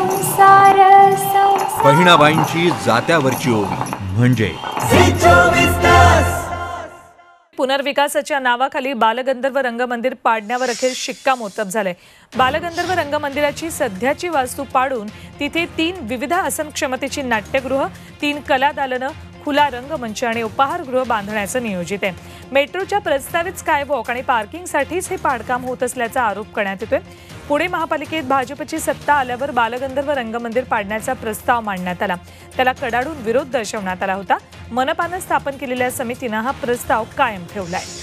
संसार बहिणाबाईंची जात्यावरची ओवी. म्हणजे? पुनर्विकासाच्या नावाखाली बालगंधर्व रंगमंदिर पाडण्यावर अखेर शिक्कामोर्तब झालंय. बालगंधर्व रंगमंदिराची सध्याची वास्तू पाडून तिथे तीन विविध आसन क्षमतेची नाट्यगृह तीन कला दालनं खुला रंगमंच आणि उपहारगृह बांधण्याचं नियोजित आहे. मेट्रोच्या प्रस्तावित स्कायवॉक आणि पार्किंगसाठीच हे पाडकाम होत असल्याचा आरोप करण्यात येतोय. पुणे महापालिकेत भाजपची सत्ता आल्यावर बालगंधर्व रंगमंदिर पाडण्याचा प्रस्ताव मांडण्यात आला. त्याला कडाडून विरोध दर्शवण्यात आला होता. मनपानं स्थापन केलेल्या समितीनं हा प्रस्ताव कायम ठेवला आहे